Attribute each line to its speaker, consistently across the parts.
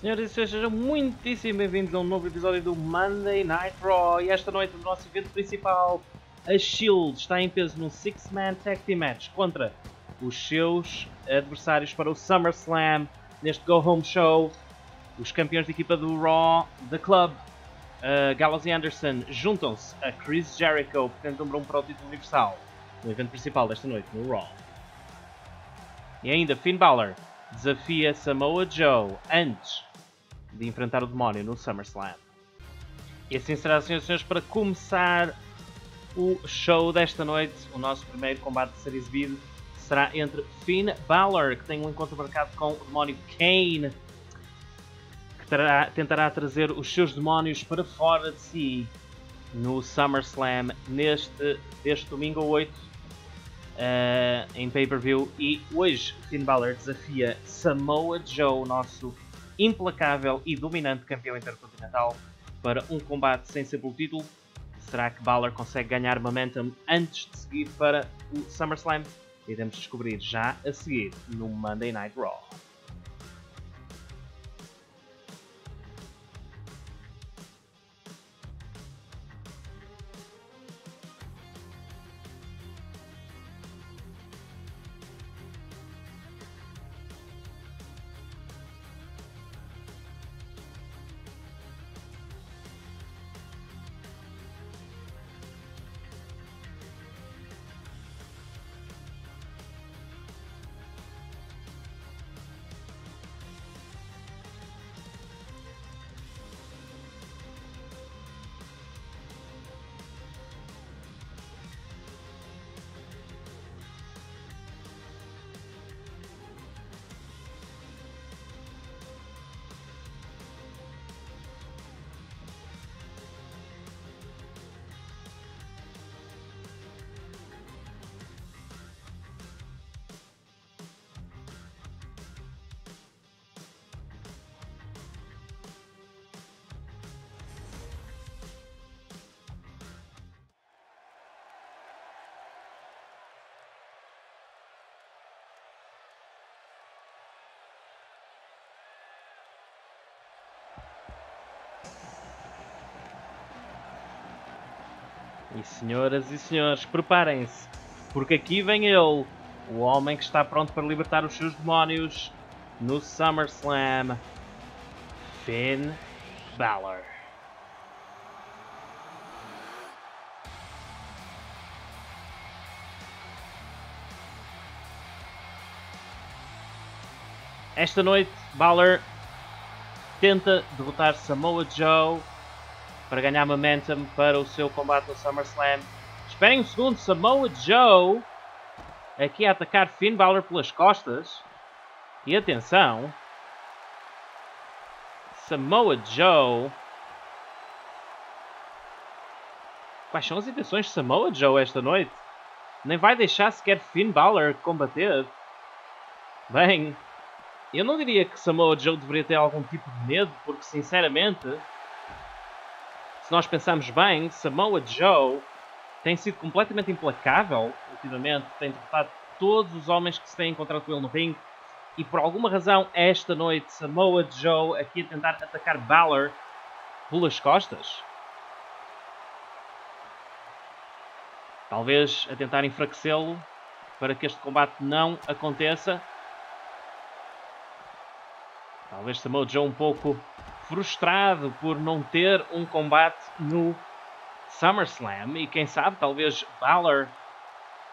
Speaker 1: Senhoras e senhores, sejam muitíssimo bem-vindos a um novo episódio do Monday Night Raw. E esta noite, no nosso evento principal, a Shield está em peso num Six-Man Tag Team Match contra os seus adversários para o SummerSlam neste Go Home Show. Os campeões de equipa do Raw, The Club, uh, Gallows e Anderson, juntam-se a Chris Jericho, portanto, número 1 um para o título universal, no evento principal desta noite, no Raw. E ainda Finn Balor desafia Samoa Joe antes de enfrentar o demónio no SummerSlam. E assim será, senhoras e senhores, para começar o show desta noite. O nosso primeiro combate a ser exibido será entre Finn Balor, que tem um encontro marcado com o demónio Kane, que terá, tentará trazer os seus demónios para fora de si no SummerSlam neste deste domingo 8 uh, em pay-per-view. E hoje Finn Balor desafia Samoa Joe, nosso implacável e dominante campeão intercontinental, para um combate sem ser pelo título. Será que Balor consegue ganhar momentum antes de seguir para o SummerSlam? Iremos descobrir já a seguir no Monday Night Raw. E senhoras e senhores, preparem-se, porque aqui vem ele, o homem que está pronto para libertar os seus demónios no SummerSlam, Finn Balor. Esta noite, Balor tenta derrotar Samoa Joe para ganhar momentum para o seu combate no SummerSlam. Esperem um segundo, Samoa Joe aqui a atacar Finn Balor pelas costas. E atenção, Samoa Joe. Quais são as intenções de Samoa Joe esta noite? Nem vai deixar sequer Finn Balor combater. Bem, eu não diria que Samoa Joe deveria ter algum tipo de medo, porque sinceramente se nós pensarmos bem, Samoa Joe tem sido completamente implacável ultimamente, tem derrotado todos os homens que se têm encontrado com ele no ringue e por alguma razão esta noite Samoa Joe aqui a tentar atacar Balor pelas costas. Talvez a tentar enfraquecê-lo para que este combate não aconteça. Talvez Samoa Joe um pouco frustrado por não ter um combate no SummerSlam e quem sabe talvez Balor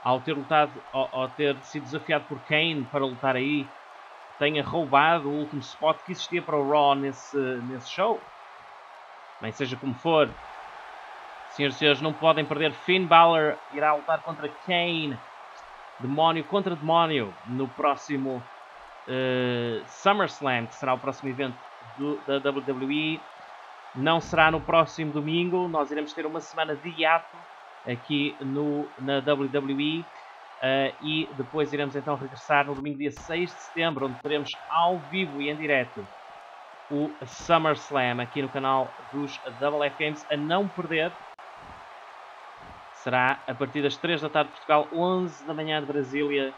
Speaker 1: ao ter lutado ao, ao, ter sido desafiado por Kane para lutar aí tenha roubado o último spot que existia para o Raw nesse, nesse show. Bem seja como for senhoras e senhores não podem perder. Finn Balor irá lutar contra Kane. Demónio contra demónio no próximo uh, SummerSlam que será o próximo evento do, da WWE. Não será no próximo domingo, nós iremos ter uma semana de hiato aqui no, na WWE uh, e depois iremos então regressar no domingo dia 6 de setembro, onde teremos ao vivo e em direto o SummerSlam aqui no canal dos Double Games a não perder. Será a partir das 3 da tarde de Portugal, 11 da manhã de Brasília.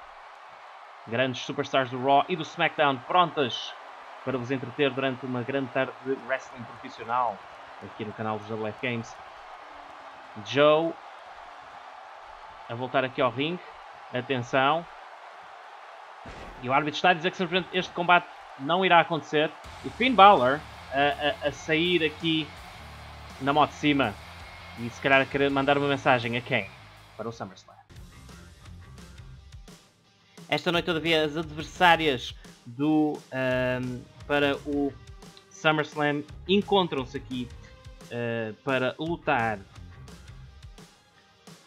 Speaker 1: Grandes superstars do Raw e do SmackDown prontas para vos entreter durante uma grande tarde de wrestling profissional aqui no canal dos WF Games. Joe a voltar aqui ao ringue. Atenção. E o árbitro está a dizer que simplesmente este combate não irá acontecer. E Finn Balor a, a, a sair aqui na moto de cima e se calhar a querer mandar uma mensagem a quem? Para o SummerSlam. Esta noite, todavia, as adversárias do, um, para o SummerSlam encontram-se aqui uh, para lutar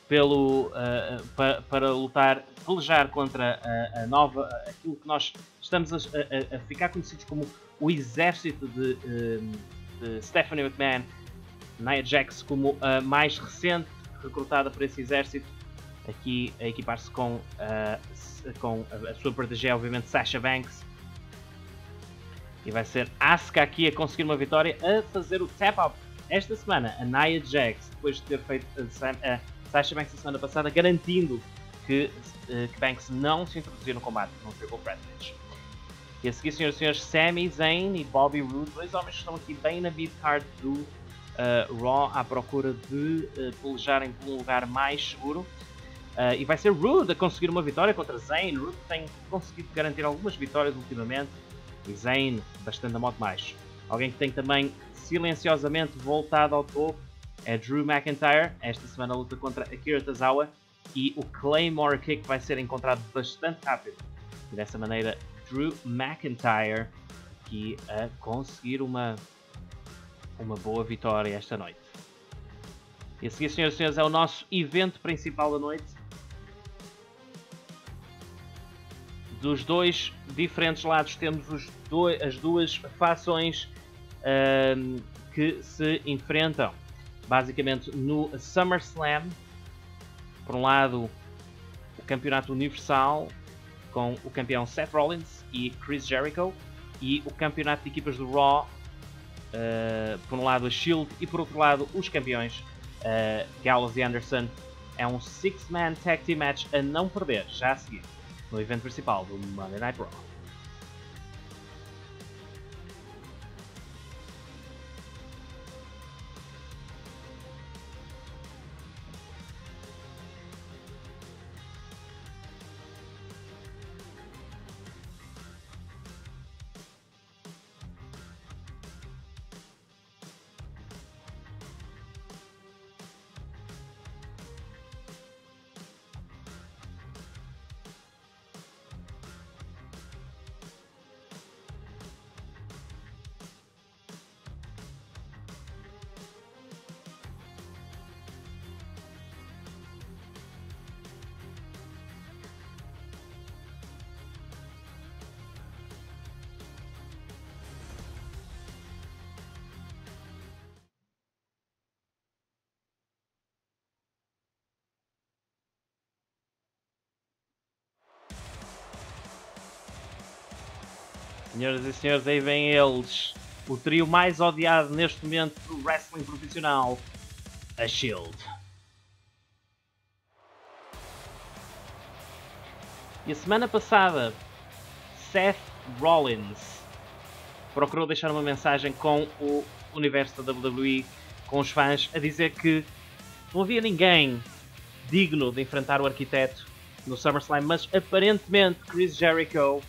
Speaker 1: pelo, uh, para, para lutar, pelejar contra a, a, nova, aquilo que nós estamos a, a, a, ficar conhecidos como o exército de, de Stephanie McMahon, Nia Jax como a mais recente recrutada para esse exército, aqui a equipar-se com, com a sua protegê, obviamente, Sasha Banks. E vai ser Asuka aqui a conseguir uma vitória, a fazer o tap-up esta semana. A Nia Jax, depois de ter feito a, Sasha Banks a semana passada, garantindo que, uh, que Banks não se introduzir no combate no Triple Threat. E a seguir, senhoras e senhores, Sami Zayn e Bobby Roode, dois homens que estão aqui bem na mid-card do uh, Raw à procura de uh, pelejarem por um lugar mais seguro. Uh, e vai ser Roode a conseguir uma vitória contra Zayn. Roode tem conseguido garantir algumas vitórias ultimamente. E Zayn bastante a modo mais. Alguém que tem também silenciosamente voltado ao topo é Drew McIntyre. Esta semana luta contra Akira Tozawa. E o Claymore Kick vai ser encontrado bastante rápido. E dessa maneira Drew McIntyre aqui a conseguir uma, uma boa vitória esta noite. E a seguir, senhoras e senhores, é o nosso evento principal da noite. Dos dois diferentes lados temos os dois, as duas fações que se enfrentam. Basicamente no SummerSlam, por um lado o Campeonato Universal com o campeão Seth Rollins e Chris Jericho e o campeonato de equipas do Raw, uh, por um lado a Shield e por outro lado os campeões uh, Gallows e Anderson. É um six-man tag team match a não perder já a seguir no evento principal do Monday Night Raw. Senhoras e senhores, aí vêm eles. O trio mais odiado neste momento do wrestling profissional. A Shield. E a semana passada, Seth Rollins procurou deixar uma mensagem com o universo da WWE, com os fãs, a dizer que não havia ninguém digno de enfrentar o arquiteto no SummerSlam, mas aparentemente Chris Jericho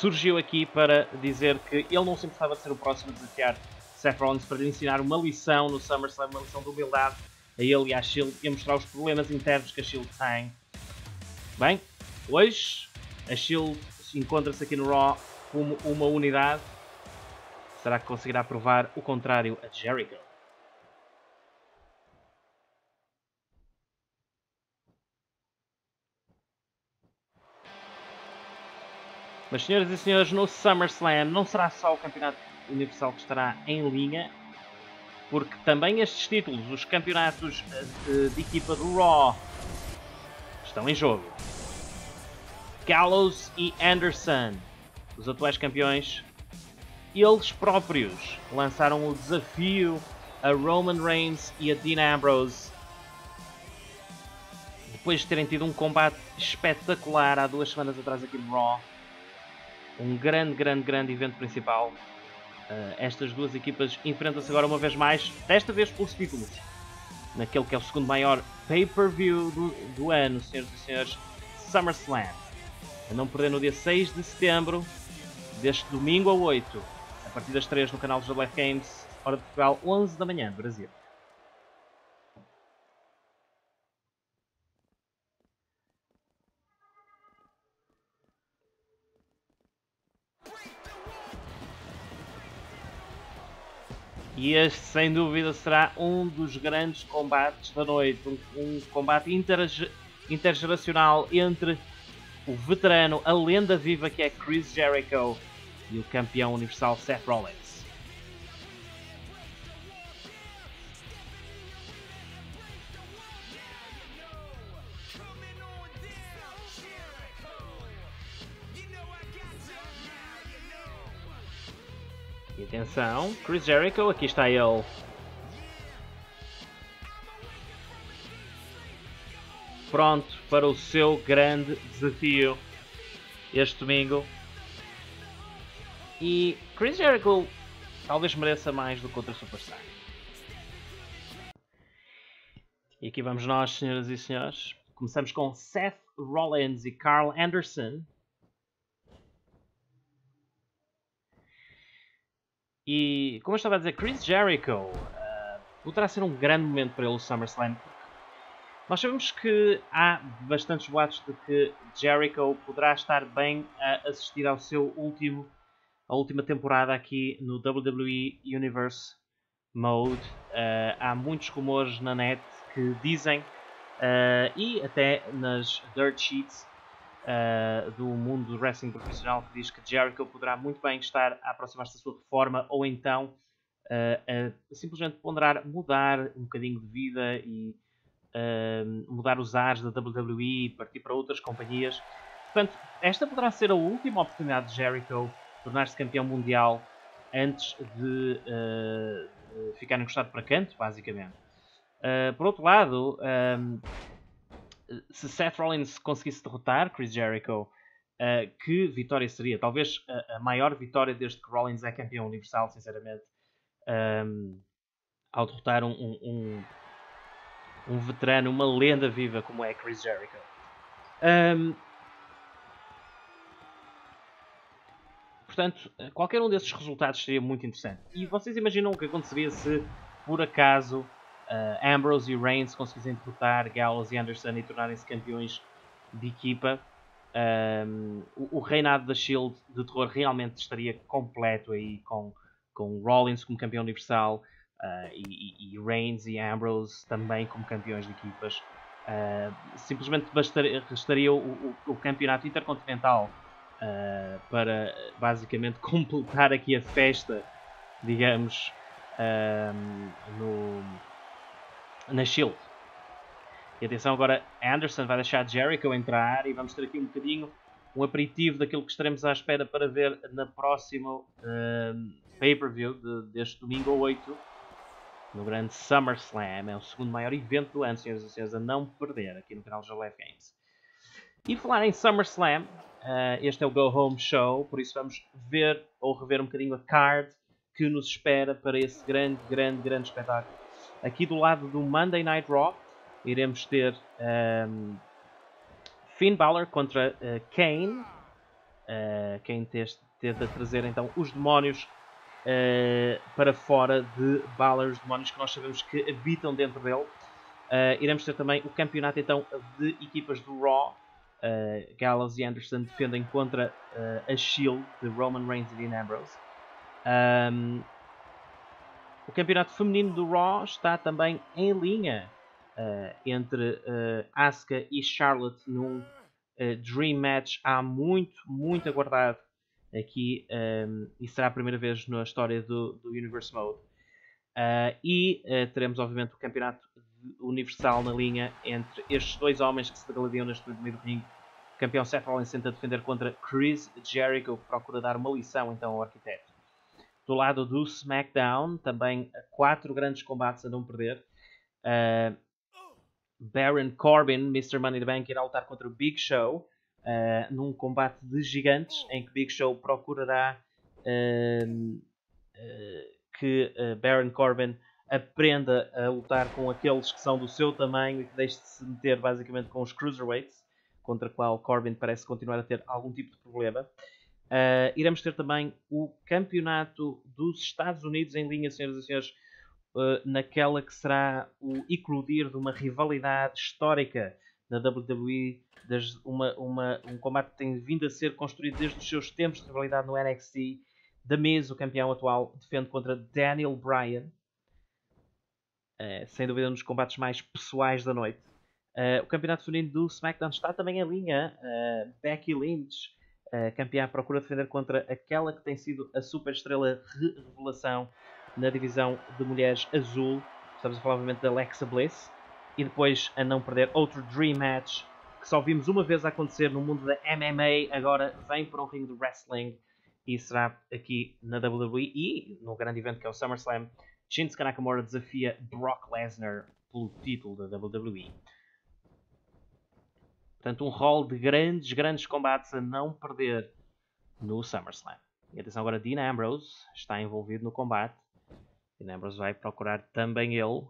Speaker 1: surgiu aqui para dizer que ele não se importava de ser o próximo a desafiar Seth Rollins para lhe ensinar uma lição no SummerSlam, uma lição de humildade a ele e à Shield e a mostrar os problemas internos que a Shield tem. Bem, hoje a Shield encontra-se aqui no Raw como uma unidade. Será que conseguirá provar o contrário a Jericho? Mas, senhoras e senhores, no SummerSlam não será só o Campeonato Universal que estará em linha, porque também estes títulos, os campeonatos eh, de equipa do Raw, estão em jogo. Gallows e Anderson, os atuais campeões, eles próprios lançaram o desafio a Roman Reigns e a Dean Ambrose depois de terem tido um combate espetacular há duas semanas atrás aqui no Raw Um grande, grande, grande evento principal. Uh, estas duas equipas enfrentam-se agora uma vez mais, desta vez pelos títulos. Naquele que é o segundo maior pay-per-view do, do ano, senhoras e senhores, SummerSlam. A não perder no dia 6 de setembro, deste domingo a 8, a partir das 3 no canal dos Life Games, hora de Portugal, 11 da manhã, Brasil. E este, sem dúvida, será um dos grandes combates da noite. Um, um combate intergeracional entre o veterano, a lenda viva que é Chris Jericho e o campeão universal Seth Rollins. Atenção, Chris Jericho, aqui está ele. Pronto para o seu grande desafio este domingo. E Chris Jericho talvez mereça mais do que outra superstar. E aqui vamos nós, senhoras e senhores. Começamos com Seth Rollins e Carl Anderson E, como eu estava a dizer, Chris Jericho uh, poderá ser um grande momento para ele o SummerSlam. Nós sabemos que há bastantes boatos de que Jericho poderá estar bem a assistir ao seu último, a última temporada aqui no WWE Universe Mode. Uh, há muitos rumores na net que dizem, uh, e até nas dirt sheets, uh, do mundo do wrestling profissional que diz que Jericho poderá muito bem estar a aproximar-se da sua reforma ou então uh, a simplesmente ponderar mudar um bocadinho de vida e uh, mudar os ares da WWE, partir para outras companhias. Portanto, esta poderá ser a última oportunidade de Jericho tornar-se campeão mundial antes de ficar encostado para canto, basicamente. por outro lado, se Seth Rollins conseguisse derrotar Chris Jericho, uh, que vitória seria? Talvez a, a, maior vitória desde que Rollins é campeão universal, sinceramente, um, ehm, ao derrotar um, um, um, veterano, uma lenda viva como é Chris Jericho. Ehm, portanto, qualquer um desses resultados seria muito interessante. E vocês imaginam o que aconteceria se, por acaso, uh, Ambrose e Reigns conseguissem derrotar Gallows e Anderson e tornarem-se campeões de equipa, um, o, o, reinado da Shield de terror realmente estaria completo aí com, com Rollins como campeão universal uh, e, e, Reigns e Ambrose também como campeões de equipas. Uh, simplesmente bastaria, restaria o, o, o campeonato intercontinental uh, para basicamente completar aqui a festa, digamos, no, na Shield. E atenção agora, Anderson vai deixar Jericho entrar e vamos ter aqui um bocadinho um aperitivo daquilo que estaremos à espera para ver na próxima uh, pay-per-view de, deste domingo 8 no grande SummerSlam. É o segundo maior evento do ano, senhoras e senhores, a não perder aqui no canal Jolef Games. E falar em SummerSlam, uh, este é o Go Home Show, por isso vamos ver ou rever um bocadinho a card que nos espera para esse grande, grande, grande espetáculo Aqui do lado do Monday Night Raw iremos ter um, Finn Balor contra uh, Kane. Uh, Kane tenta trazer então os demónios uh, para fora de Balor, os demónios que nós sabemos que habitam dentro dele. Uh, iremos ter também o campeonato então de equipas do Raw. Uh, Gallows e Anderson defendem contra a Shield de Roman Reigns e Dean Ambrose. Um, o campeonato feminino do Raw está também em linha uh, entre uh, Asuka e Charlotte num uh, Dream Match há muito, muito aguardado aqui um, e será a primeira vez na história do, do Universe Mode. Uh, e teremos obviamente o campeonato universal na linha entre estes dois homens que se degladiam neste meio do ringue. O campeão Seth Rollins tenta defender contra Chris Jericho, que procura dar uma lição então ao arquiteto. Do lado do SmackDown, também quatro grandes combates a não perder. Uh, Baron Corbin, Mr. Money the Bank, irá lutar contra o Big Show. uh, num combate de gigantes em que Big Show procurará uh, que Baron Corbin aprenda a lutar com aqueles que são do seu tamanho e que deixe de se meter basicamente com os cruiserweights, contra o qual Corbin parece continuar a ter algum tipo de problema. Uh, iremos ter também o campeonato dos Estados Unidos em linha, senhoras e senhores, uh, naquela que será o eclodir de uma rivalidade histórica na WWE, uma, uma, um combate que tem vindo a ser construído desde os seus tempos de rivalidade no NXT. Da Miz, o campeão atual, defende contra Daniel Bryan, Uh, sem dúvida um dos combates mais pessoais da noite. O campeonato feminino do SmackDown está também em linha. Becky Lynch, campeã, procura defender contra aquela que tem sido a super estrela revelação na divisão de mulheres azul. Estamos a falar, obviamente, da Alexa Bliss. E depois a não perder outro Dream Match que só vimos uma vez acontecer no mundo da MMA. Agora vem para um ringue de wrestling e será aqui na WWE e no grande evento que é o SummerSlam Shinsuke Nakamura desafia Brock Lesnar pelo título da WWE. Portanto, um rol de grandes, grandes combates a não perder no SummerSlam. E atenção agora, Dean Ambrose está envolvido no combate. Dean Ambrose vai procurar também ele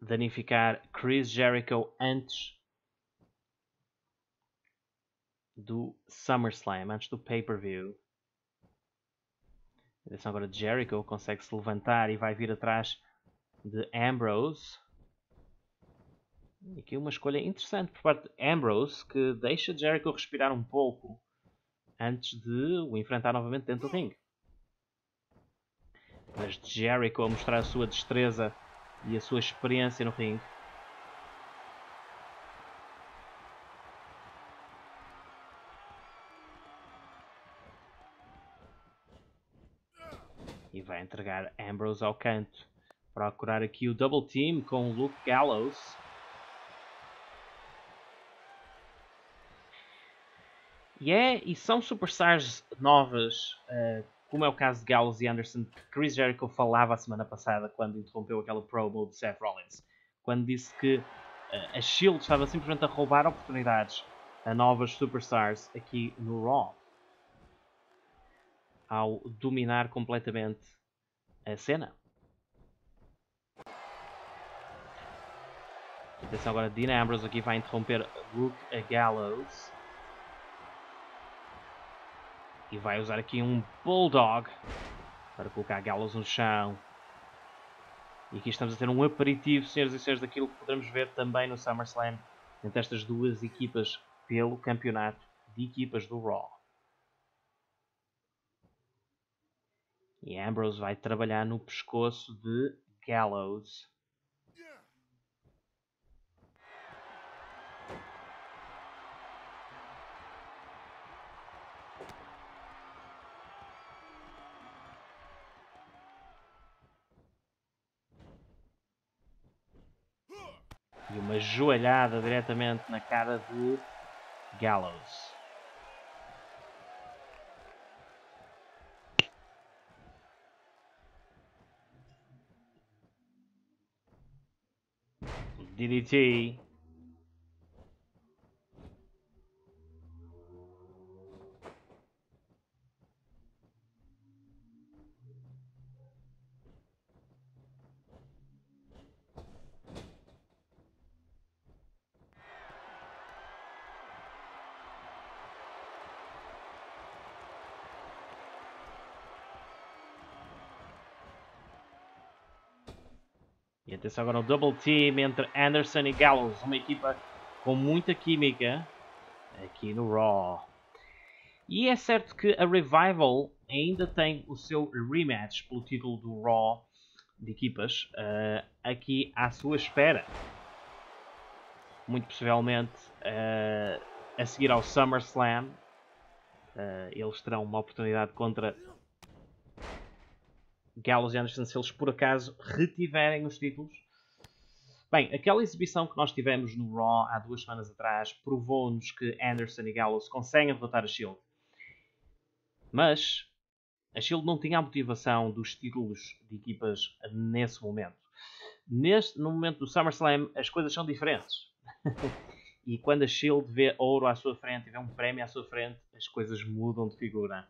Speaker 1: danificar Chris Jericho antes do SummerSlam, antes do pay-per-view. Atenção agora, Jericho consegue se levantar e vai vir atrás de Ambrose. Aqui uma escolha interessante por parte de Ambrose que deixa Jericho respirar um pouco antes de o enfrentar novamente dentro do ringue. Mas Jericho a mostrar a sua destreza e a sua experiência no ringue. e vai entregar Ambrose ao canto. Procurar aqui o double team com Luke Gallows. E, é, e são superstars novas, uh, como é o caso de Gallows e Anderson, que Chris Jericho falava a semana passada quando interrompeu aquela promo de Seth Rollins. Quando disse que uh, a Shield estava simplesmente a roubar oportunidades a novas superstars aqui no Raw ao dominar completamente a cena. Atenção agora, Dean Ambrose aqui vai interromper Luke Gallows. E vai usar aqui um Bulldog para colocar Gallows no chão. E aqui estamos a ter um aperitivo, senhoras e senhores, daquilo que podemos ver também no SummerSlam entre estas duas equipas pelo campeonato de equipas do Raw. E Ambrose vai trabalhar no pescoço de Gallows. E uma joelhada diretamente na cara de Gallows. DDT. Atenção agora no double team entre Anderson e Gallows. Uma equipa com muita química aqui no Raw. E é certo que a Revival ainda tem o seu rematch pelo título do Raw de equipas uh, aqui à sua espera. Muito possivelmente uh, a seguir ao SummerSlam. Uh, eles terão uma oportunidade contra Gallows e Anderson se eles por acaso retiverem os títulos. Bem, aquela exibição que nós tivemos no Raw há duas semanas atrás provou-nos que Anderson e Gallows conseguem derrotar a Shield. Mas a Shield não tinha a motivação dos títulos de equipas nesse momento. Neste, no momento do SummerSlam as coisas são diferentes. e quando a Shield vê ouro à sua frente e vê um prémio à sua frente, as coisas mudam de figura.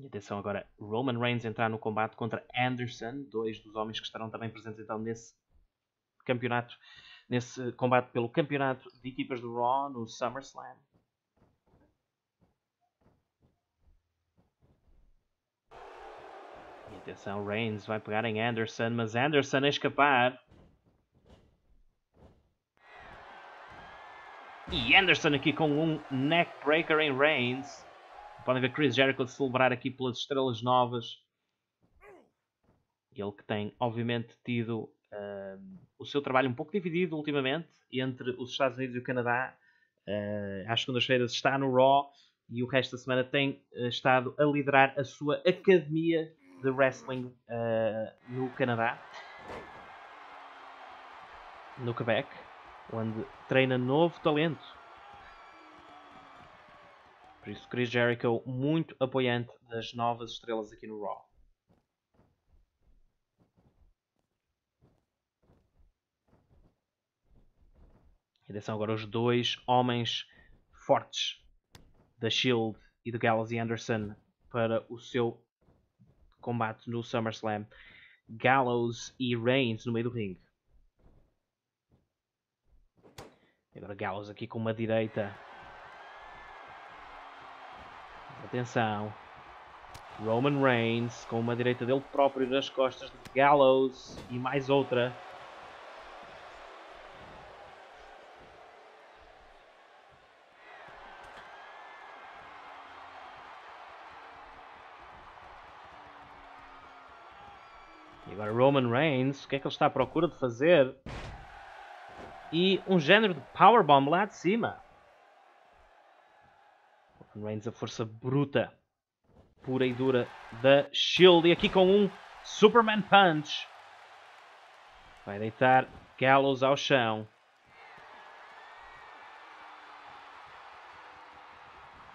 Speaker 1: E atenção agora, Roman Reigns entrar no combate contra Anderson, dois dos homens que estarão também presentes então nesse campeonato, nesse combate pelo campeonato de equipas do Raw no SummerSlam. E atenção, Reigns vai pegar em Anderson, mas Anderson a escapar. E Anderson aqui com um neckbreaker em Reigns. Podem ver Chris Jericho celebrar aqui pelas estrelas novas. Ele que tem, obviamente, tido uh, o seu trabalho um pouco dividido ultimamente entre os Estados Unidos e o Canadá. Uh, às segundas-feiras está no Raw e o resto da semana tem uh, estado a liderar a sua academia de wrestling uh, no Canadá, no Quebec, onde treina novo talento. Por isso, Chris Jericho muito apoiante das novas estrelas aqui no Raw. E atenção agora os dois homens fortes da Shield e do Gallows e Anderson para o seu combate no SummerSlam. Gallows e Reigns no meio do ringue. Agora Gallows aqui com uma direita. Atenção. Roman Reigns com uma direita dele próprio nas costas de Gallows e mais outra. E agora Roman Reigns, o que é que ele está à procura de fazer? E um género de powerbomb lá de cima. Reigns a força bruta, pura e dura da Shield. E aqui com um Superman Punch. Vai deitar Gallows ao chão.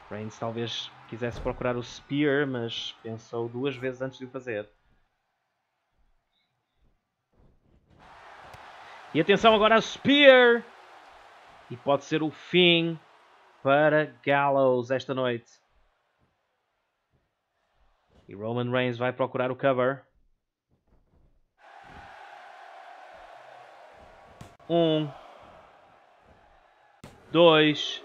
Speaker 1: Reigns talvez quisesse procurar o Spear, mas pensou duas vezes antes de o fazer. E atenção agora a Spear! E pode ser o fim para Gallows esta noite. E Roman Reigns vai procurar o cover. Um, dois,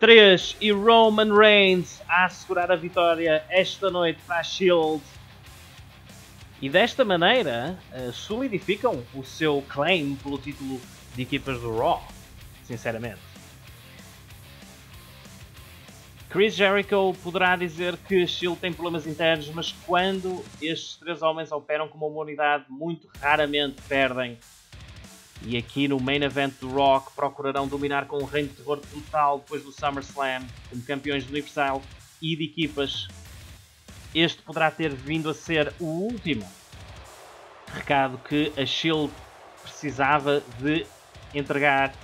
Speaker 1: três e Roman Reigns a assegurar a vitória esta noite para a Shield. E desta maneira uh, solidificam o seu claim pelo título de equipas do Raw, sinceramente. Chris Jericho poderá dizer que Shield tem problemas internos, mas quando estes três homens operam como uma unidade, muito raramente perdem. E aqui no main event do Rock procurarão dominar com um reino de terror total depois do SummerSlam, como campeões do Universal e de equipas este poderá ter vindo a ser o último recado que a Shield precisava de entregar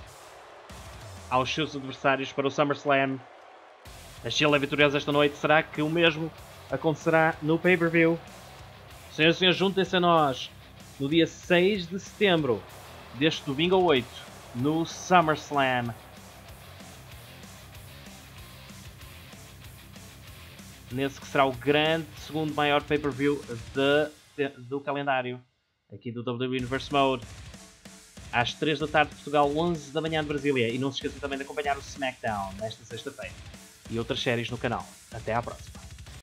Speaker 1: aos seus adversários para o SummerSlam. A Shield é vitoriosa esta noite. Será que o mesmo acontecerá no pay-per-view? Senhoras e senhores, juntem-se a nós no dia 6 de setembro deste domingo 8 no SummerSlam. nesse que será o grande segundo maior pay-per-view do calendário aqui do WWE Universe Mode às 3 da tarde de Portugal, 11 da manhã de Brasília e não se esqueçam também de acompanhar o SmackDown nesta sexta-feira e outras séries no canal. Até à próxima!